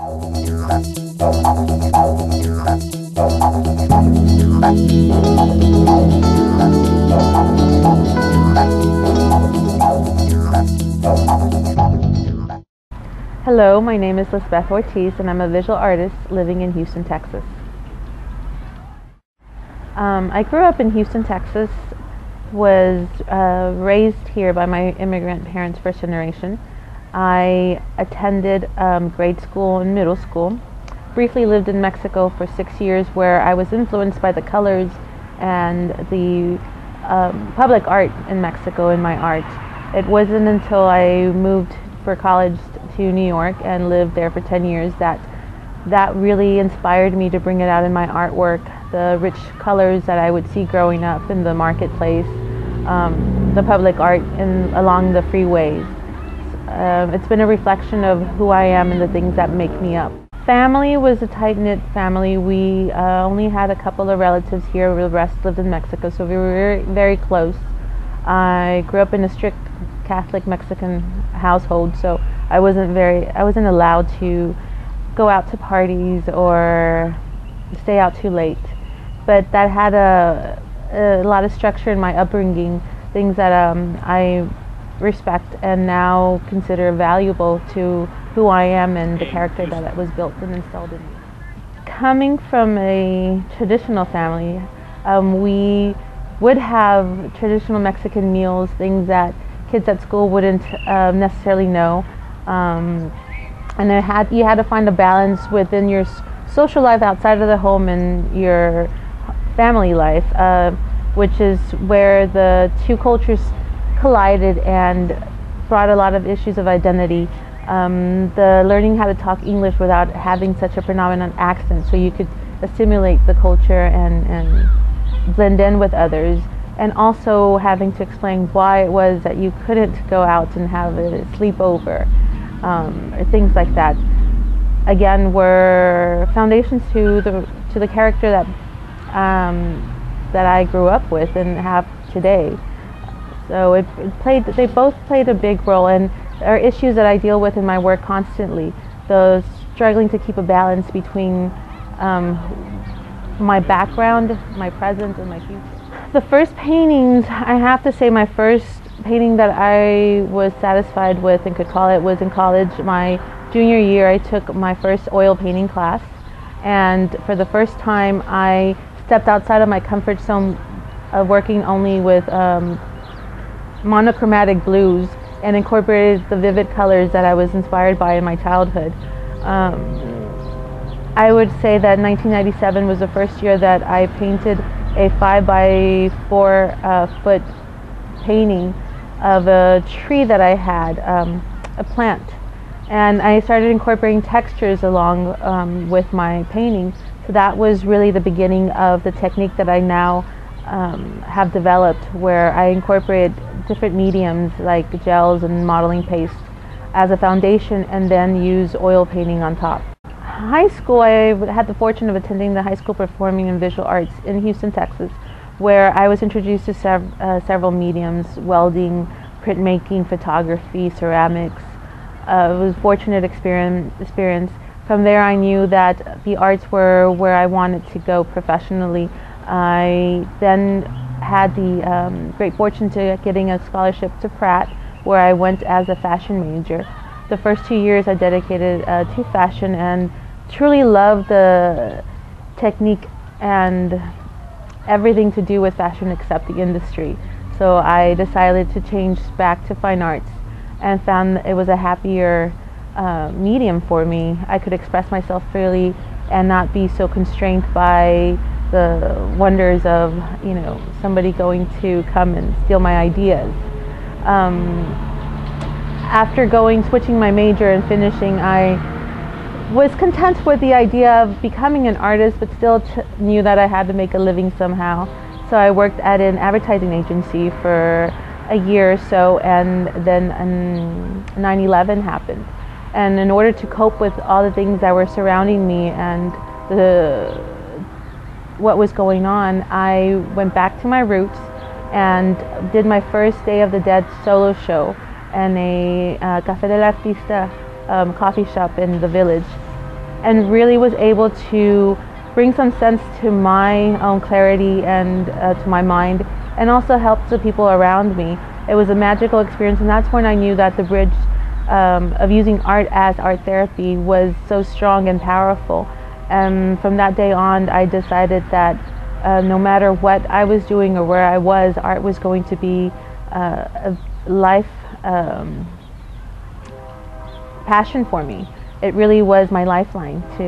Hello, my name is Lizbeth Ortiz and I'm a visual artist living in Houston, Texas. Um, I grew up in Houston, Texas, was uh, raised here by my immigrant parents, first generation. I attended um, grade school and middle school. Briefly lived in Mexico for six years where I was influenced by the colors and the um, public art in Mexico in my art. It wasn't until I moved for college to New York and lived there for 10 years that that really inspired me to bring it out in my artwork. The rich colors that I would see growing up in the marketplace, um, the public art in, along the freeways. Um, it's been a reflection of who I am and the things that make me up. Family was a tight knit family. We uh, only had a couple of relatives here, the rest lived in Mexico, so we were very, close. I grew up in a strict Catholic Mexican household, so I wasn't very I wasn't allowed to go out to parties or stay out too late. But that had a, a lot of structure in my upbringing, things that um, I respect and now consider valuable to who I am and the character that was built and installed in me. Coming from a traditional family, um, we would have traditional Mexican meals, things that kids at school wouldn't uh, necessarily know. Um, and it had, you had to find a balance within your social life outside of the home and your family life, uh, which is where the two cultures collided and brought a lot of issues of identity. Um, the learning how to talk English without having such a predominant accent, so you could assimilate the culture and, and blend in with others. And also having to explain why it was that you couldn't go out and have a sleepover um, or things like that. Again were foundations to the to the character that um, that I grew up with and have today so it, it, played they both played a big role and are issues that I deal with in my work constantly the struggling to keep a balance between um, my background my present and my future the first paintings, I have to say my first painting that I was satisfied with and could call it was in college. My junior year, I took my first oil painting class. And for the first time, I stepped outside of my comfort zone of working only with um, monochromatic blues and incorporated the vivid colors that I was inspired by in my childhood. Um, I would say that 1997 was the first year that I painted a five by four uh, foot painting of a tree that I had, um, a plant. And I started incorporating textures along um, with my painting. So that was really the beginning of the technique that I now um, have developed where I incorporate different mediums like gels and modeling paste as a foundation and then use oil painting on top high school, I had the fortune of attending the High School Performing and Visual Arts in Houston, Texas, where I was introduced to sev- uh, several mediums welding, printmaking, photography, ceramics. Uh, it was a fortunate experience, experience. From there, I knew that the arts were where I wanted to go professionally. I then had the um, great fortune to getting a scholarship to Pratt, where I went as a fashion major. The first two years I dedicated uh, to fashion and truly loved the technique and everything to do with fashion except the industry. So I decided to change back to fine arts and found it was a happier uh, medium for me. I could express myself freely and not be so constrained by the wonders of you know somebody going to come and steal my ideas. Um, after going switching my major and finishing, I was content with the idea of becoming an artist, but still knew that I had to make a living somehow. So I worked at an advertising agency for a year or so, and then 9/11 happened. And in order to cope with all the things that were surrounding me and the what was going on, I went back to my roots and did my first Day of the Dead solo show in a uh, Café del Artista um, coffee shop in the village. and really was able to bring some sense to my own clarity and uh, to my mind and also help the people around me. It was a magical experience and that's when I knew that the bridge um, of using art as art therapy was so strong and powerful. And from that day on, I decided that uh, no matter what I was doing or where I was, art was going to be uh, a life um, passion for me. It really was my lifeline to